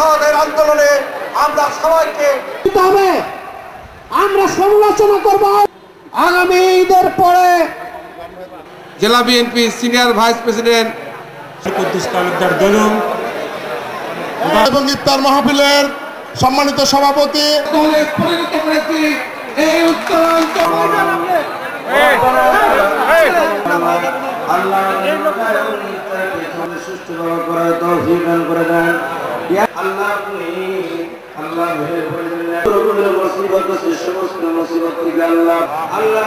খেলাফতের আন্দোলনে আমরা সবাইকে হবে আমরা সমালোচনা করব আগামী ঈদের পরে। জেলা BNP senior vice president Kuddus Talukdar দলুম এবং ইফতার মাহফিলের সম্মানিত সভাপতি। আল্লাহ তৌফিক করে দেন। আল্লাহ আপনি আল্লাহ মেহেরবানি করে সমস্ত মুসিবত থেকে আল্লাহ। আল্লাহ